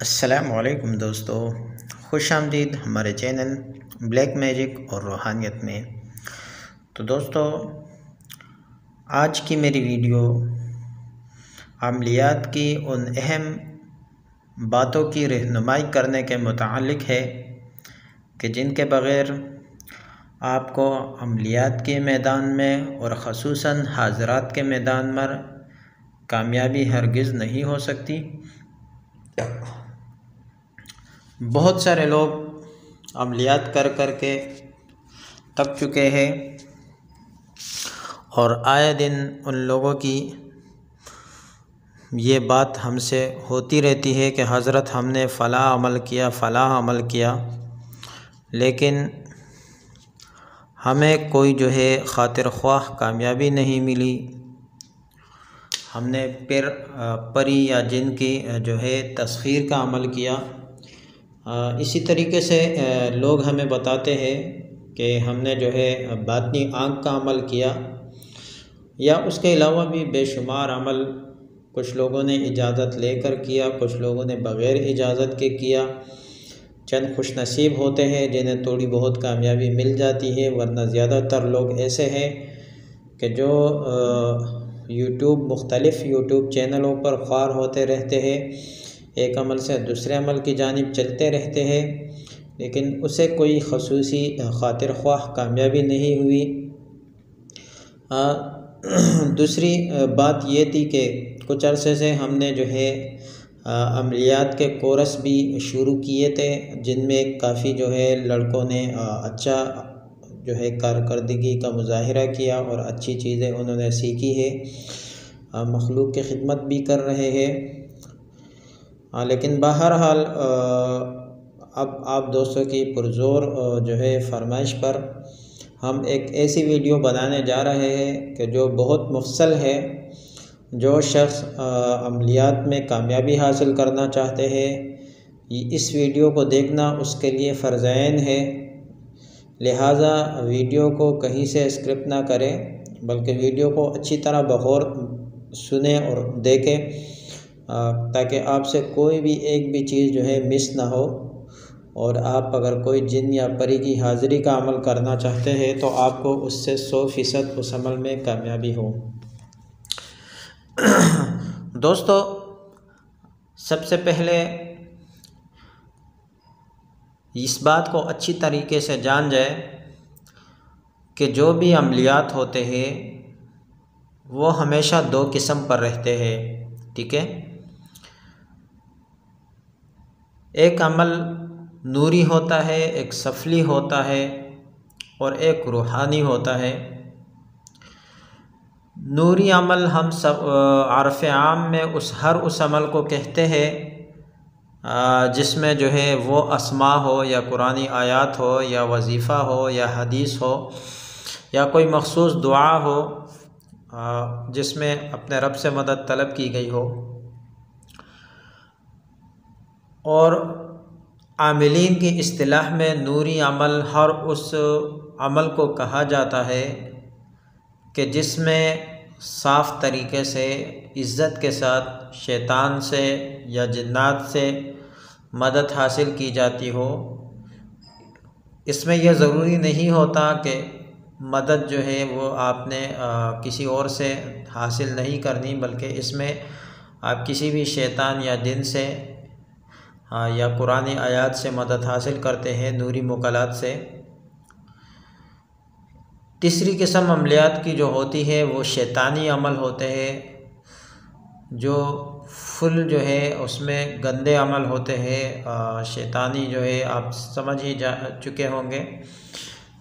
असलकुम दोस्तों। खुश आमदीद हमारे चैनल ब्लैक मैजिक और रूहानियत में। तो दोस्तों, आज की मेरी वीडियो अमलियात की उन अहम बातों की रहनुमाई करने के मुतक़ है कि जिनके बग़ैर आपको अमलियात के मैदान में और ख़ुसूस हाजरात के मैदान में कामयाबी हरगिज़ नहीं हो सकती। बहुत सारे लोग अमलियात कर कर के थक चुके हैं और आए दिन उन लोगों की ये बात हमसे होती रहती है कि हज़रत हमने फ़लाँ अमल किया, फ़लाँ अमल किया। लेकिन हमें कोई जो है ख़ातिर ख्वाह, कामयाबी नहीं मिली। हमने फिर परी या जिन की जो है तस्खीर का अमल किया। इसी तरीके से लोग हमें बताते हैं कि हमने जो है बातनी आँख का अमल किया। या उसके अलावा भी बेशुमार अमल कुछ लोगों ने इजाज़त लेकर किया, कुछ लोगों ने बग़ैर इजाज़त के किया। चंद खुश नसीब होते हैं, जिन्हें थोड़ी बहुत कामयाबी मिल जाती है, वरना ज़्यादातर लोग ऐसे हैं कि जो यूट्यूब मुख्तलिफ़ यूट्यूब चैनलों पर ख्वार होते रहते हैं। एक अमल से दूसरे अमल की जानब चलते रहते हैं, लेकिन उसे कोई खसूसी ख़ातिर ख्वाह कामयाबी नहीं हुई। दूसरी बात ये थी कि कुछ अरसे से हमने जो है अमलियात के कोरस भी शुरू किए थे, जिनमें काफ़ी जो है लड़कों ने अच्छा जो है कारकर्दगी का मुजाहरा किया और अच्छी चीज़ें उन्होंने सीखी है। मखलूक की खिदमत भी कर रहे हैं। हाँ लेकिन बहरहाल अब आप दोस्तों की पुरज़ोर जो है फरमाइश पर हम एक ऐसी वीडियो बनाने जा रहे हैं कि जो बहुत मुफसल है, जो शख्स अमलियात में कामयाबी हासिल करना चाहते हैं। इस वीडियो को देखना उसके लिए फ़र्ज़ैन है। लिहाजा वीडियो को कहीं से स्क्रिप्ट ना करें, बल्कि वीडियो को अच्छी तरह बखौर सुने और देखें। ताकि आपसे कोई भी एक भी चीज़ जो है मिस ना हो। और आप अगर कोई जिन या परी की हाज़िरी का अमल करना चाहते हैं तो आपको उससे सौ फ़ीसद उस अमल में कामयाबी हो। दोस्तों, सबसे पहले इस बात को अच्छी तरीके से जान जाए कि जो भी अमलियात होते हैं, वो हमेशा दो किस्म पर रहते हैं, ठीक है? एक अमल नूरी होता है, एक सफली होता है और एक रूहानी होता है। नूरी अमल हम सब आरफ आम में उस, हर उस अमल को कहते हैं जिसमें जो है वो असमा हो या कुरानी आयात हो या वजीफ़ा हो या हदीस हो या कोई मखसूस दुआ हो जिसमें अपने रब से मदद तलब की गई हो। और आमिलीन की असलाह में नूरी अमल हर उस अमल को कहा जाता है कि जिसमें साफ़ तरीके से इज़्ज़त के साथ शैतान से या जन्नात से मदद हासिल की जाती हो। इसमें यह ज़रूरी नहीं होता कि मदद जो है वो आपने आ, किसी और से हासिल नहीं करनी बल्कि इसमें आप किसी भी शैतान या जिन से या कुरानी आयात से मदद हासिल करते हैं नूरी मुकलात से। तीसरी किस्म अमलियात की जो होती है, वो शैतानी अमल होते हैं, जो फुल जो है, उसमें गंदे अमल होते हैं। शैतानी जो है, आप समझ ही जा चुके होंगे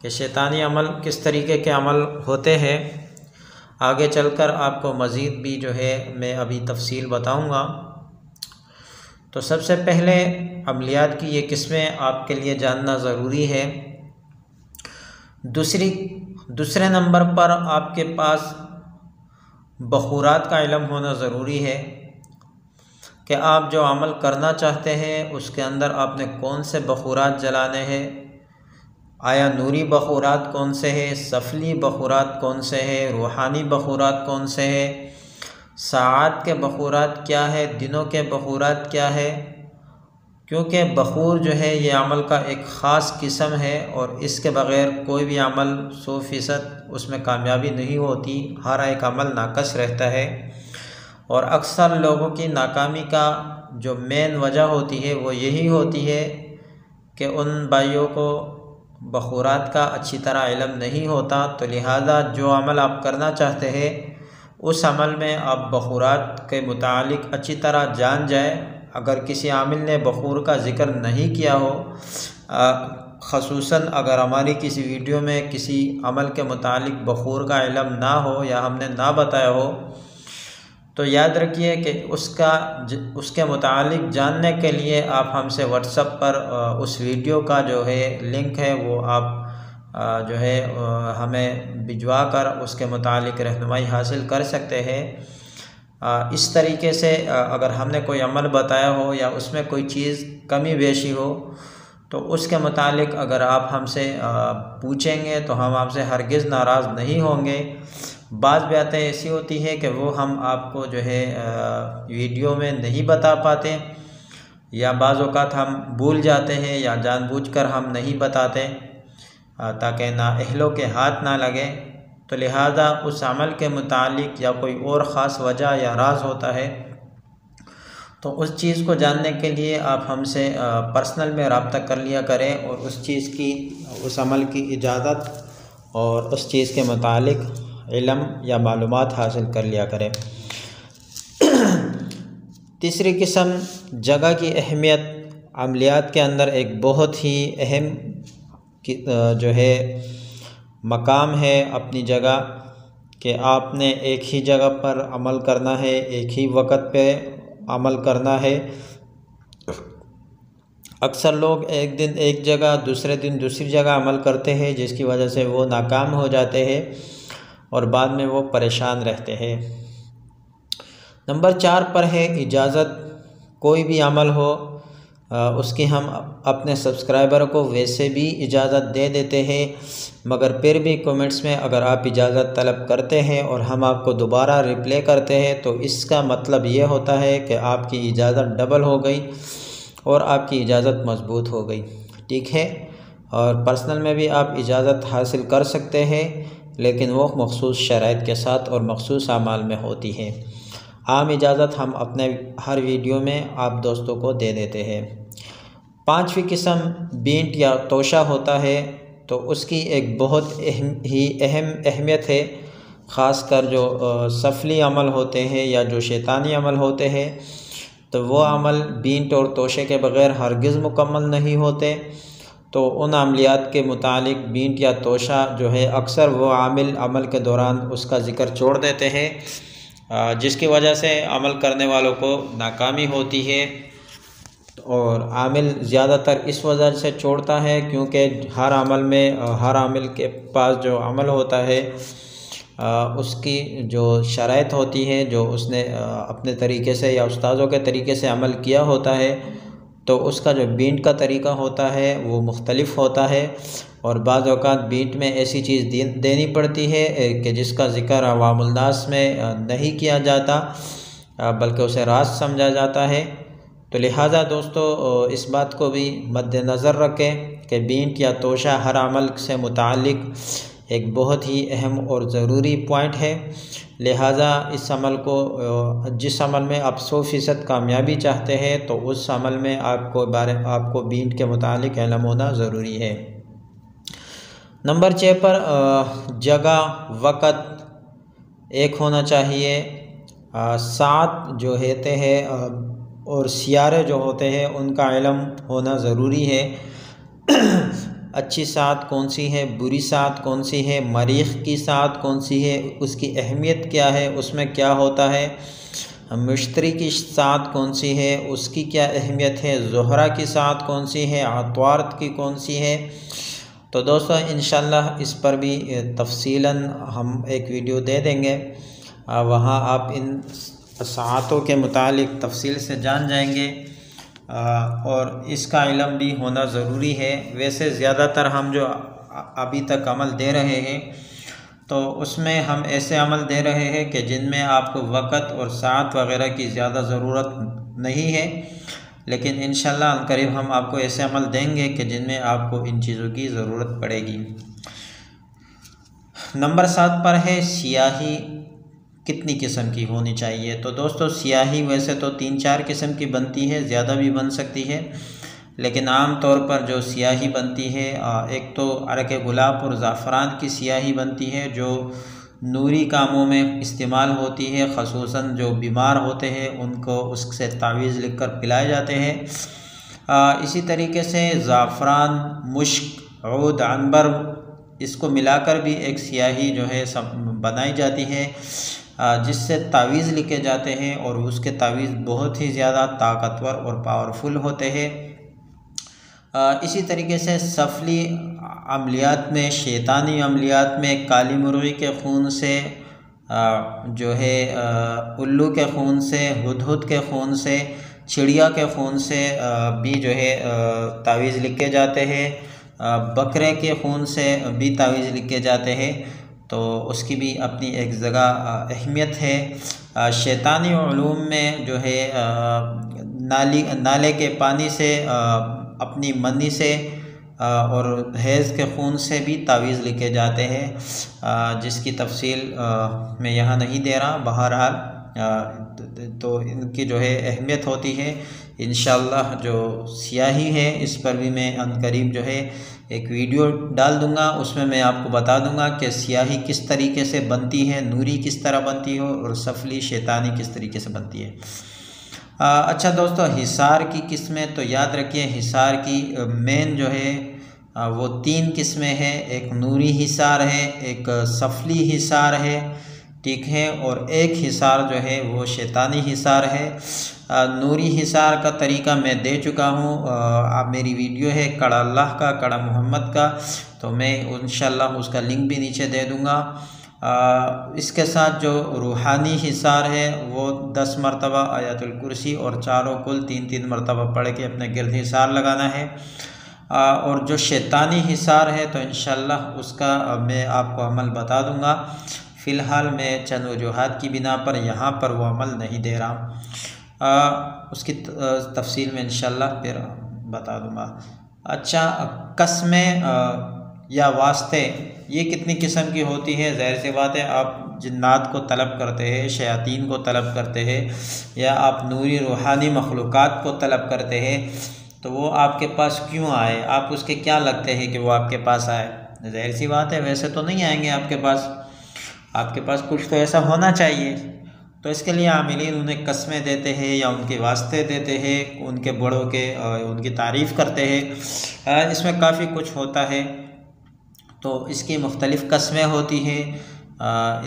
कि शैतानी अमल किस तरीके के अमल होते हैं। आगे चलकर आपको मज़ीद भी जो है, मैं अभी तफसील बताऊँगा। तो सबसे पहले अमलियात की ये किस्में आपके लिए जानना ज़रूरी है। दूसरी, दूसरे नंबर पर आपके पास बखूरात का इलम होना ज़रूरी है कि आप जो अमल करना चाहते हैं, उसके अंदर आपने कौन से बखूरात जलाने हैं? आया नूरी बखूरात कौन से हैं? सफली बखूरात कौन से हैं? रूहानी बखूरात कौन से हैं? सात के बखूरात क्या है? दिनों के बखूरात क्या है? क्योंकि बखूर जो है, ये अमल का एक ख़ास किस्म है और इसके बग़ैर कोई भी अमल सौ फ़ीसद उसमें कामयाबी नहीं होती। हर एक अमल नाकस रहता है और अक्सर लोगों की नाकामी का जो मेन वजह होती है, वो यही होती है कि उन भाइयों को बखूरात का अच्छी तरह इलम नहीं होता। तो लिहाजा जो अमल आप करना चाहते हैं उस अमल में आप बखूरात के मुतालिक अच्छी तरह जान जाए। अगर किसी आमिल ने बखूर का ज़िक्र नहीं किया हो खसूस अगर हमारी किसी वीडियो में किसी अमल के मुतालिक बखूर का इलम ना हो या हमने ना बताया हो तो याद रखिए कि उसका उसके मुतालिक जानने के लिए आप हमसे व्हाट्सअप पर उस वीडियो का जो है, लिंक है, वो आप जो है हमें भिजवा कर उसके मुतालिक रहनुमाई हासिल कर सकते हैं। इस तरीके से अगर हमने कोई अमल बताया हो या उसमें कोई चीज़ कमी बेशी हो तो उसके मुतालिक अगर आप हमसे पूछेंगे तो हम आपसे हरगिज़ नाराज़ नहीं होंगे। बाज़ बातें ऐसी होती है कि वो हम आपको जो है वीडियो में नहीं बता पाते या बाज़ अवत हम भूल जाते हैं या जानबूझकर हम नहीं बताते। ताकि ना अहलों के हाथ ना लगे तो लिहाजा उस अमल के मुतालिक या कोई और ख़ास वजह या राज होता है। तो उस चीज़ को जानने के लिए आप हमसे पर्सनल में रबता कर लिया करें और उस चीज़ की, उस अमल की इजाज़त और उस चीज़ के मुतालिक इलम या मालूम हासिल कर लिया करें। तीसरी किस्म, जगह की अहमियत। अमलियात के अंदर एक बहुत ही अहम जो है, मकाम है अपनी जगह, कि आपने एक ही जगह पर अमल करना है, एक ही वक्त पे अमल करना है। अक्सर लोग एक दिन एक जगह, दूसरे दिन दूसरी जगह अमल करते हैं, जिसकी वजह से वो नाकाम हो जाते हैं और बाद में वो परेशान रहते हैं। नंबर चार पर है इजाज़त। कोई भी अमल हो उसकी हम अपने सब्सक्राइबर को वैसे भी इजाज़त दे देते हैं, मगर फिर भी कमेंट्स में अगर आप इजाज़त तलब करते हैं और हम आपको दोबारा रिप्ले करते हैं तो इसका मतलब ये होता है कि आपकी इजाज़त डबल हो गई और आपकी इजाज़त मज़बूत हो गई। ठीक है? और पर्सनल में भी आप इजाज़त हासिल कर सकते हैं, लेकिन वो मखसूस शराइ के साथ और मखसूस अमाल में होती है। आम इजाज़त हम अपने हर वीडियो में आप दोस्तों को दे देते हैं। पांचवी किस्म, बींट या तोशा होता है तो उसकी एक बहुत अहम, ही अहम अहमियत है ख़ास कर जो सफली अमल होते हैं या जो शैतानी अमल होते हैं तो वो अमल बींट और तोशे के बग़ैर हरगज़ मुकम्मल नहीं होते। तो उन अमलियात के मुतालिक बींट या तोशा जो है, अक्सर वो आमिल अमल के दौरान उसका ज़िक्र छोड़ देते हैं। जिसकी वजह से अमल करने वालों को नाकामी होती है और आमिल ज़्यादातर इस वजह से छोड़ता है क्योंकि हर अमल में, हर आमिल के पास जो अमल होता है उसकी जो शरात होती है, जो उसने अपने तरीके से या उस्तादों के तरीके से अमल किया होता है तो उसका जो बीट का तरीका होता है, वो मुख्तलफ होता है और बाज़ अवत बीट में ऐसी चीज़ देनी पड़ती है कि जिसका ज़िक्र अवामनास में नहीं किया जाता बल्कि उसे राज समझा जाता है। तो लिहाजा दोस्तों इस बात को भी मद्दनज़र रखें कि बींट या तोशा हर अमल से मुतक़ एक बहुत ही अहम और ज़रूरी पॉइंट है। लिहाजा इस अमल को जिस अमल में आप सौ फ़ीसद कामयाबी चाहते हैं तो उस अमल में आपको बारे, आपको बींट के मुतालिक इलम होना ज़रूरी है। नंबर छः पर जगह, वक़्त एक होना चाहिए। सात जो होते हैं और सियारे जो होते हैं, उनका इलम होना ज़रूरी है। अच्छी सात कौन सी है, बुरी सात कौन सी है, मरीख़ की सात कौन सी है, उसकी अहमियत क्या है, उसमें क्या होता है, मुश्तरी की सात कौन सी है, उसकी क्या अहमियत है, जहरा की सात कौन सी है आतवारत की कौन सी है। तो दोस्तों इन इस पर भी तफसीला हम एक वीडियो दे देंगे। वहाँ आप इन सातों के मुतालिक तफसील से जान जाएँगे। और इसका इलम भी होना ज़रूरी है। वैसे ज़्यादातर हम जो अभी तक अमल दे रहे हैं तो उसमें हम ऐसे अमल दे रहे हैं कि जिनमें आपको वक़्त और साथ वगैरह की ज़्यादा ज़रूरत नहीं है। लेकिन इन करीब हम आपको ऐसे अमल देंगे कि जिनमें आपको इन चीज़ों की ज़रूरत पड़ेगी। नंबर सात पर है सियाही कितनी किस्म की होनी चाहिए। तो दोस्तों, सियाही वैसे तो तीन चार किस्म की बनती है, ज़्यादा भी बन सकती है। लेकिन आम तौर पर जो सियाही बनती है एक तो अरक गुलाब और ज़ाफ़रान की सियाही बनती है, जो नूरी कामों में इस्तेमाल होती है। खसूस जो बीमार होते हैं, उनको उससे तावीज़ लिख कर पिलाए जाते हैं। इसी तरीके से ज़ाफ़रान, मुश्क, उद, अनबर, इसको मिलाकर भी एक सियाही जो है सब बनाई जाती है। जिससे तावीज़ लिखे जाते हैं और उसके तावीज़ बहुत ही ज़्यादा ताकतवर और पावरफुल होते हैं। इसी तरीके से सफली अमलियात में, शैतानी अमलियात में, काली मुर्गी के खून से जो है उल्लू के खून से, हदहद के खून से, चिड़िया के खून से भी जो है तावीज़ लिखे जाते हैं। बकरे के खून से भी तावीज़ लिखे जाते हैं। तो उसकी भी अपनी एक जगह अहमियत है। शैतानी में जो है नाली, नाले के पानी से अपनी मनी से और हैज़ के खून से भी तावीज़ लिखे जाते हैं। जिसकी तफसील मैं यहाँ नहीं दे रहा, बहरहाल तो इनकी जो है अहमियत होती है। इन जो सियाही है, इस पर भी मैं अनकरीब जो है एक वीडियो डाल दूँगा उसमें मैं आपको बता दूँगा कि सियाही किस तरीके से बनती है नूरी किस तरह बनती है और सफली शैतानी किस तरीके से बनती है। आ, अच्छा दोस्तों हिसार की किस्में तो याद रखिए हिसार की मेन जो है आ, वो तीन किस्में हैं। एक नूरी हिसार है एक सफली हिसार है ठीक है और एक हिसार जो है वो शैतानी हिसार है। नूरी हिसार का तरीका मैं दे चुका हूँ। आप मेरी वीडियो है कड़ा अल्लाह का कड़ा मोहम्मद का तो मैं इन उसका लिंक भी नीचे दे दूँगा। आ, इसके साथ जो रूहानी हिसार है वो दस मरतबा आयातुल कुर्सी और चारों कुल तीन तीन मरतबा पढ़ के अपने गिरद हिसार लगाना है। आ, और जो शैतानी हिसार है तो इन उसका मैं आपको अमल बता दूँगा। फ़िलहाल मैं चंद वजूहत की बिना पर यहाँ पर वो अमल नहीं दे रहा आ, उसकी तफसील में इन फिर बता दूँगा। अच्छा कस्में या वास्ते ये कितनी किस्म की होती है? ज़ाहिर सी बात है आप जन्नात को तलब करते हैं शयातीन को तलब करते हैं या आप नूरी रूहानी मखलूक़ को तलब करते हैं तो वो आपके पास क्यों आए? आप उसके क्या लगते हैं कि वो आपके पास आए? ज़ाहिर सी बात है वैसे तो नहीं आएँगे आपके पास। आपके पास कुछ तो ऐसा होना चाहिए। तो इसके लिए आमिलीन उन्हें कस्में देते हैं या उनके वास्ते देते हैं, उनके बड़ों के और उनकी तारीफ़ करते हैं। इसमें काफ़ी कुछ होता है। तो इसकी मुख्तलिफ़ कस्में होती हैं।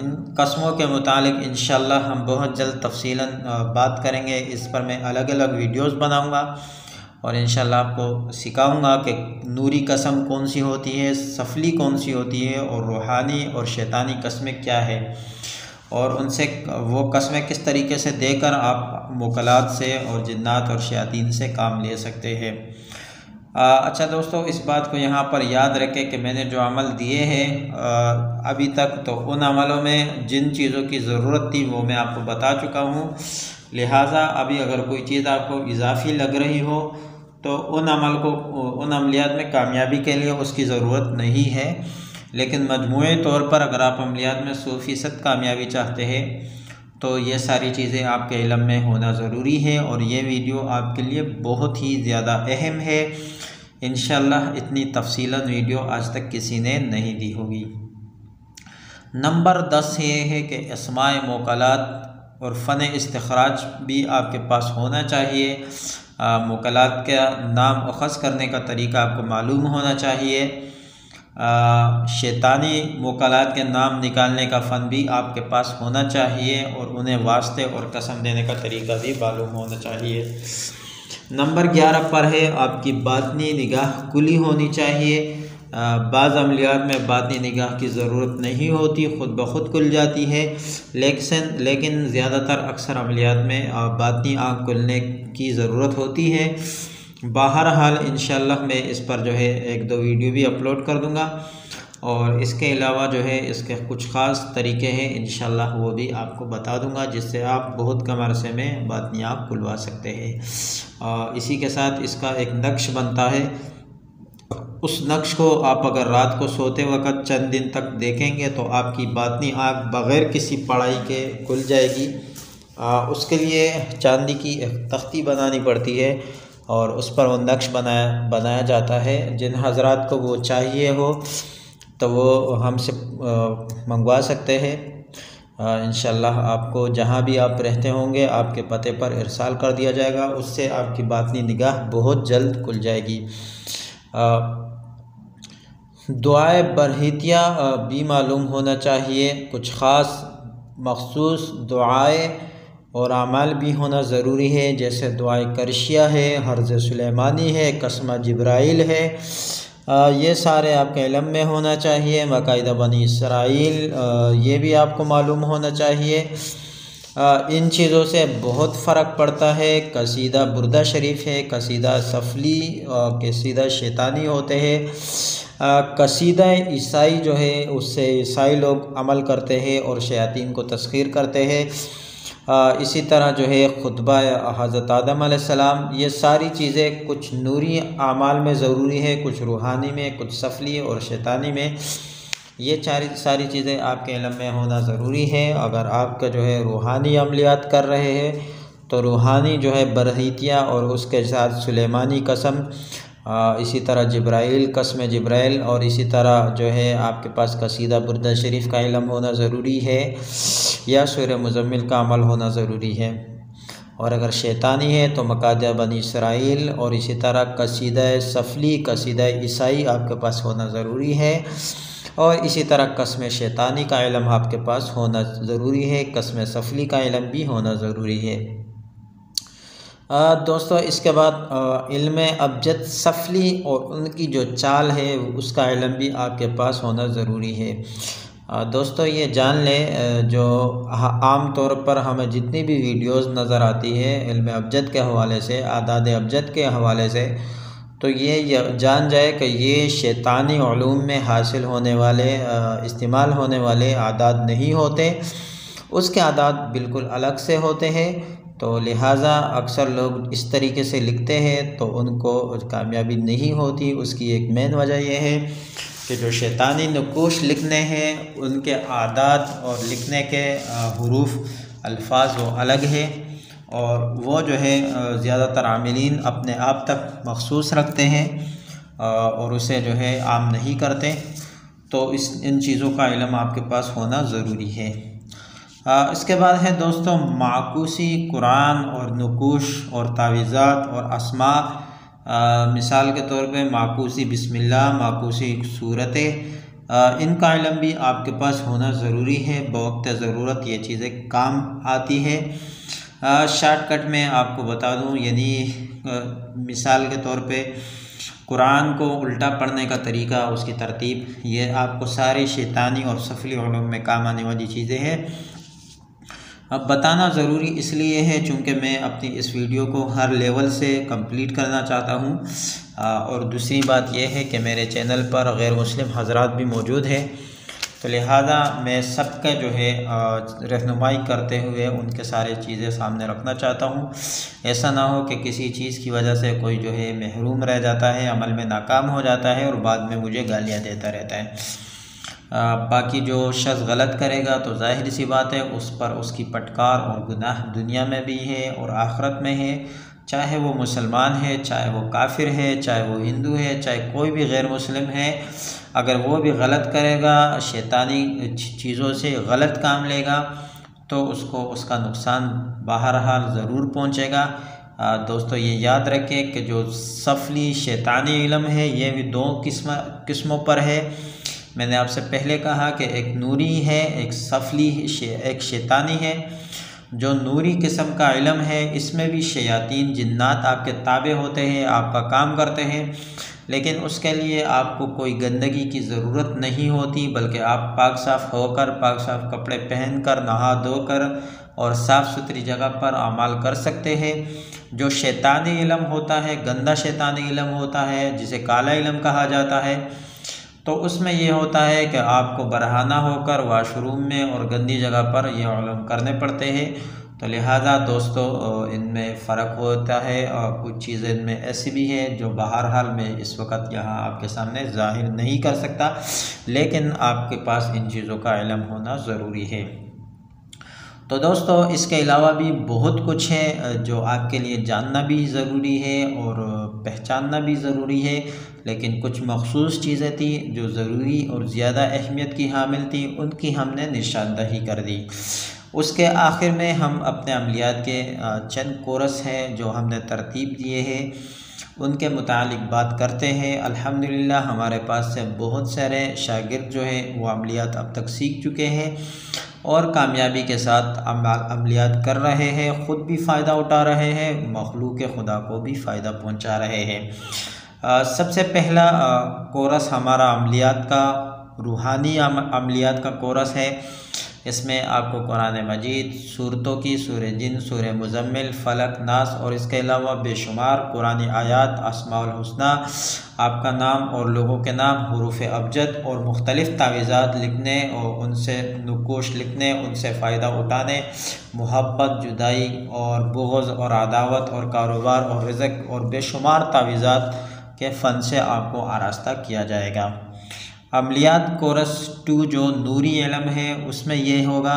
इन कस्मों के मुतालिक इन हम बहुत जल्द तफसीला बात करेंगे। इस पर मैं अलग अलग वीडियोज़ बनाऊँगा। और इन आपको सिखाऊँगा कि नूरी कसम कौन सी होती है, सफली कौन सी होती है और रूहानी और शैतानी कस्में क्या है। और उनसे वो कस्में किस तरीके से देकर आप मुकलात से और जन्नात और शयातीन से काम ले सकते हैं। अच्छा दोस्तों, इस बात को यहाँ पर याद रखें कि मैंने जो अमल दिए हैं अभी तक तो उन अमलों में जिन चीज़ों की ज़रूरत थी वो मैं आपको बता चुका हूँ। लिहाजा अभी अगर कोई चीज़ आपको इजाफी लग रही हो तो उन अमल को, उन अमलियात में कामयाबी के लिए उसकी ज़रूरत नहीं है। लेकिन मजमू तौर पर अगर आप अमलियात में सौ फ़ीसद कामयाबी चाहते हैं तो ये सारी चीज़ें आपके इलम में होना ज़रूरी है और ये वीडियो आपके लिए बहुत ही ज़्यादा अहम है। इन इतनी तफसीला वीडियो आज तक किसी ने नहीं दी होगी। नंबर दस ये है कि इसमाय मोकलात और फ़न इस्तखराज भी आपके पास होना चाहिए। मोकलात का नाम अखज़ करने का तरीका आपको मालूम होना चाहिए। शैतानी मोकलात के नाम निकालने का फ़न भी आपके पास होना चाहिए और उन्हें वास्ते और कसम देने का तरीका भी मालूम होना चाहिए। नंबर ग्यारह पर है, आपकी बातनी निगाह खुली होनी चाहिए। बाज़ अमलियात में बातनी निगाह की ज़रूरत नहीं होती, ख़ुद ब खुद खुल जाती है। लेकिन लेकिन ज़्यादातर अक्सर अमलियात में बातनी आँख खुलने की ज़रूरत होती है। बाहर हाल इन मैं इस पर जो है, एक दो वीडियो भी अपलोड कर दूँगा। और इसके अलावा जो है, इसके कुछ ख़ास तरीके हैं इन वो भी आपको बता दूँगा, जिससे आप बहुत कम अरसे में बातनियाब खुलवा सकते हैं। इसी के साथ इसका एक नक्श बनता है। उस नक्श को आप अगर रात को सोते वक्त चंद दिन तक देखेंगे तो आपकी बातनी आँख बग़ैर किसी पढ़ाई के खुल जाएगी। आ, उसके लिए चांदी की एक तख्ती बनानी पड़ती है और उस पर वो नक्श बनाया बनाया जाता है। जिन हजरात को वो चाहिए हो तो वो हमसे मंगवा सकते हैं। इन आपको जहाँ भी आप रहते होंगे आपके पते पर इरसाल कर दिया जाएगा। उससे आपकी बातनी निगाह बहुत जल्द खुल जाएगी। दुआए बरहितिया भी मालूम होना चाहिए। कुछ ख़ास मखसूस दुआए और अमाल भी होना ज़रूरी है। जैसे दुआए करशिया है हर्ज सुलेमानी है कसमा जब्राइल है। आ, ये सारे आपके इलम में होना चाहिए। बाकायदा बनी इसराइल ये भी आपको मालूम होना चाहिए। इन चीज़ों से बहुत फ़र्क पड़ता है। कसीदा बुरदा शरीफ है, कसीदा सफली और कसीदा शैतानी होते हैं। कसीदा ईसाई जो है, उससे ईसाई लोग अमल करते हैं और शयातीन को तस्खीर करते हैं। इसी तरह जो है, ख़ुतबा हज़रत आदम सलाम, ये सारी चीज़ें कुछ नूरी आमाल में ज़रूरी है, कुछ रूहानी में, कुछ सफली और शैतानी में। ये सारी सारी चीज़ें आपके इलम में होना ज़रूरी है। अगर आपका जो है रूहानी अमलियात कर रहे हैं तो रूहानी जो है बरहितियाँ और उसके साथ सुलेमानी कसम आ, इसी तरह जब्राइल कसम जब्राइल और इसी तरह जो है आपके पास कसीदा बुरदा शरीफ का इलम होना ज़रूरी है या सुर मुजम्मिल का अमल होना ज़रूरी है। और अगर शैतानी है तो मकाद बनी इसराइल और इसी तरह कसीदा सफली कसीदा ईसाई आपके पास होना ज़रूरी है। और इसी तरह कस्म शैतानी का इलम आपके पास होना ज़रूरी है, कस्म सफली का इलम भी होना ज़रूरी है। दोस्तों, इसके बाद इल्म अबजद सफली और उनकी जो चाल है, उसका इलम भी आपके पास होना ज़रूरी है। दोस्तों, ये जान लें जो आम तौर पर हमें जितनी भी वीडियोस नज़र आती है, इल्म अबजद के हवाले से, आदाद अबजद के हवाले से तो ये जान जाए कि ये शैतानी में हासिल होने वाले इस्तेमाल होने वाले आदात नहीं होते। उसके आदात बिल्कुल अलग से होते हैं। तो लिहाजा अक्सर लोग इस तरीके से लिखते हैं तो उनको कामयाबी नहीं होती। उसकी एक मेन वजह यह है कि जो शैतानी नकोश लिखने हैं, उनके आदात और लिखने के हरूफ, अल्फाज वो अलग है। और वो जो है ज़्यादातर आमिलीन अपने आप तक मखसूस रखते हैं और उसे जो है आम नहीं करते। तो इस, इन चीज़ों का इलम आपके पास होना ज़रूरी है। इसके बाद है दोस्तों, माकूसी, कुरान और नकुश और तावीज़ात और असमा। मिसाल के तौर पे माकूसी बिस्मिल्लाह, माकूसी सूरत। इनका इलम भी आपके पास होना ज़रूरी है बवक्त ज़रूरत ये चीज़ें काम आती है। शार्टकट में आपको बता दूँ यानी मिसाल के तौर पे कुरान को उल्टा पढ़ने का तरीका, उसकी तरतीब, ये आपको सारी शैतानी और सफली में काम आने वाली चीज़ें हैं। अब बताना ज़रूरी इसलिए है, चूँकि मैं अपनी इस वीडियो को हर लेवल से कंप्लीट करना चाहता हूँ। और दूसरी बात यह है कि मेरे चैनल पर गैर मुस्लिम हजरात भी मौजूद हैं। तो लिहाजा मैं सबका जो है रहनुमाई करते हुए उनके सारे चीज़ें सामने रखना चाहता हूँ। ऐसा ना हो कि किसी चीज़ की वजह से कोई जो है महरूम रह जाता है, अमल में नाकाम हो जाता है और बाद में मुझे गालियाँ देता रहता है। बाकी जो शख्स गलत करेगा तो ज़ाहिर सी बात है उस पर उसकी पटकार और गुनाह दुनिया में भी है और आखरत में है। चाहे वो मुसलमान है, चाहे वो काफिर है, चाहे वो हिंदू है, चाहे कोई भी गैर मुस्लिम है अगर वो भी गलत करेगा, शैतानी चीज़ों से गलत काम लेगा तो उसको उसका नुकसान बहरहाल ज़रूर पहुँचेगा। दोस्तों, ये याद रखें कि जो सफली शैतानी इलम है, ये भी दो किस्म, किस्मों पर है। मैंने आपसे पहले कहा कि एक नूरी है, एक सफली एक शैतानी है। जो नूरी किस्म का इलम है, इसमें भी शयातीन, जिन्नात आपके ताबे होते हैं, आपका काम करते हैं। लेकिन उसके लिए आपको कोई गंदगी की ज़रूरत नहीं होती, बल्कि आप पाक साफ़ होकर, पाक साफ़ कपड़े पहन कर नहा धोकर और साफ़ सुथरी जगह पर अमाल कर सकते हैं। जो शैतानी इलम होता है, गंदा शैतानी इलम होता है, जिसे काला इलम कहा जाता है तो उसमें यह होता है कि आपको बरहाना होकर, वाशरूम में और गंदी जगह पर ये आलम करने पड़ते हैं। तो लिहाजा दोस्तों इनमें फ़र्क होता है और कुछ चीज़ें इनमें ऐसी भी हैं जो बाहर हाल में इस वक्त यहाँ आपके सामने ज़ाहिर नहीं कर सकता, लेकिन आपके पास इन चीज़ों का इलम होना ज़रूरी है। तो दोस्तों, इसके अलावा भी बहुत कुछ है जो आपके लिए जानना भी ज़रूरी है और पहचानना भी ज़रूरी है, लेकिन कुछ मखसूस चीज़ें थी जो ज़रूरी और ज़्यादा अहमियत की हामिल थी, उनकी हमने निशानदही कर दी। उसके आखिर में हम अपने अमलियात के चंद कोरस हैं जो हमने तरतीब दिए हैं। उनके मुतालिक बात करते हैं। अल्हम्दुलिल्लाह हमारे पास से बहुत सारे शागिर्द जो हैं, वो अमलियात अब तक सीख चुके हैं और कामयाबी के साथ अमलियात कर रहे हैं। ख़ुद भी फ़ायदा उठा रहे हैं, मखलूक खुदा को भी फ़ायदा पहुँचा रहे हैं। सबसे पहला कोरस हमारा अमलियात का, रूहानी अमलियात का कोरस है। इसमें आपको कुरान मजीद, सूरतों की सूर जिन सूर मुजम्मिल, फ़लक, नास और इसके अलावा बेशुमार कुरानी आयात असमालहसना आपका नाम और लोगों के नाम, हरूफ अबजद और मुख्तलिफ़ तावीज़ात लिखने और उनसे नकोश लिखने, उनसे फ़ायदा उठाने, मोहब्बत, जुदाई और बुग़ और अदावत और कारोबार और रिज़क और बेशुमार तावीज़ात के फ़न से आपको आरास्ता किया जाएगा। अमलियात कोरस टू जो नूरी इलम है, उसमें ये होगा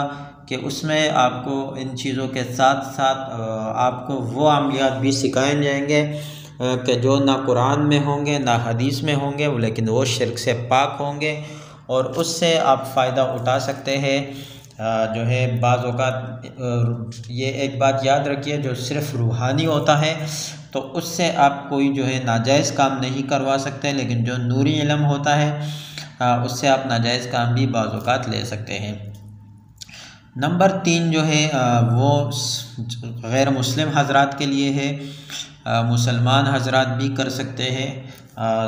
कि उसमें आपको इन चीज़ों के साथ साथ आपको वो अमलियात भी सिखाए जाएँगे कि जो ना कुरान में होंगे, ना हदीस में होंगे, लेकिन वो शिरक से पाक होंगे और उससे आप फ़ायदा उठा सकते हैं। जो है, बाज़ ये एक बात याद रखिए, जो सिर्फ़ रूहानी होता है तो उससे आप कोई जो है नाजायज़ काम नहीं करवा सकते, लेकिन जो नूरी इलम होता है उससे आप नाजायज़ काम भी बाज़ात ले सकते हैं। नंबर तीन जो है वो गैर मुस्लिम हजरात के लिए है। मुसलमान हजरात भी कर सकते हैं।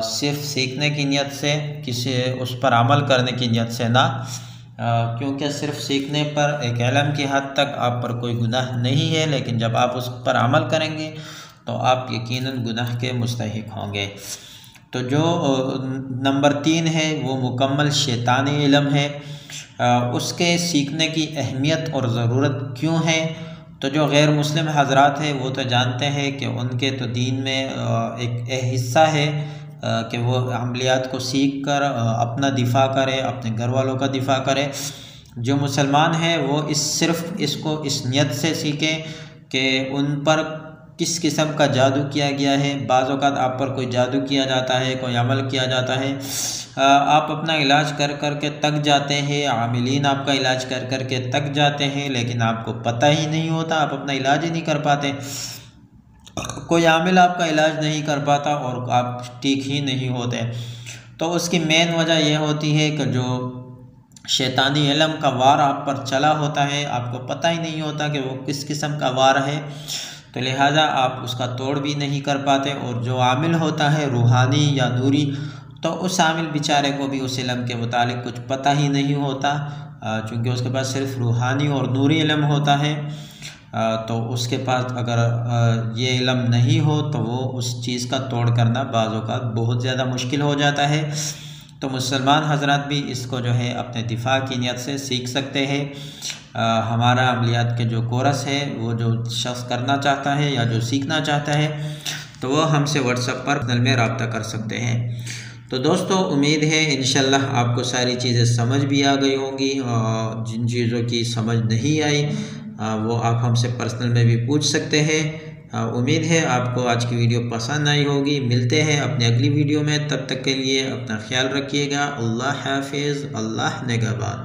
सिर्फ़ सीखने की नीयत से, किसी उस पर अमल करने की नीयत से ना। क्योंकि सिर्फ़ सीखने पर एक अलम की हद तक आप पर कोई गुनाह नहीं है, लेकिन जब आप उस पर अमल करेंगे तो आप यकीनन गुनाह के मुस्तक होंगे। तो जो नंबर तीन है, वो मुकम्मल शैतानी इलम है। उसके सीखने की अहमियत और ज़रूरत क्यों है? तो जो गैर मुस्लिम हजरात हैं, वो तो जानते हैं कि उनके तो दीन में एक हिस्सा है कि वो अमलियात को सीख कर अपना दिफा करें, अपने घर वालों का दिफा करें। जो मुसलमान हैं, वो इस, सिर्फ़ इसको इस नियत से सीखें कि उन पर किस किस्म का जादू किया गया है? बाज़ात आप पर कोई जादू किया जाता है, कोई अमल किया जाता है। आप अपना इलाज कर कर के तक जाते हैं, आमिलीन आपका इलाज कर कर के तक जाते हैं, लेकिन आपको पता ही नहीं होता, आप अपना इलाज ही नहीं कर पाते। कोई आमिल आपका इलाज नहीं कर पाता और आप ठीक ही नहीं होते। तो उसकी मेन वजह यह होती है कि जो शैतानी इलम का वार आप पर चला होता है, आपको पता ही नहीं होता कि वो किस किस्म का वार है। तो लिहाजा आप उसका तोड़ भी नहीं कर पाते और जो आमिल होता है, रूहानी या नूरी तो उस आमिल बेचारे को भी उस इलम के मुतालिक कुछ पता ही नहीं होता। चूँकि उसके पास सिर्फ़ रूहानी और नूरी इलम होता है तो उसके पास अगर ये इलम नहीं हो तो वो उस चीज़ का तोड़ करना बाज़ों का बहुत ज़्यादा मुश्किल हो जाता है। तो मुसलमान हज़रत भी इसको जो है अपने दिफा की नीयत से सीख सकते हैं। हमारा अमलियात के जो कोरस है, वो जो शख्स करना चाहता है या जो सीखना चाहता है तो वो हमसे व्हाट्सएप पर नल में रबता कर सकते हैं। तो दोस्तों, उम्मीद है इन आपको सारी चीज़ें समझ भी आ गई होंगी और जिन चीज़ों की समझ नहीं आई वो आप हमसे पर्सनल में भी पूछ सकते हैं। उम्मीद है आपको आज की वीडियो पसंद आई होगी। मिलते हैं अपने अगली वीडियो में। तब तक के लिए अपना ख्याल रखिएगा। अल्लाह हाफिज़। अल्लाह नगबान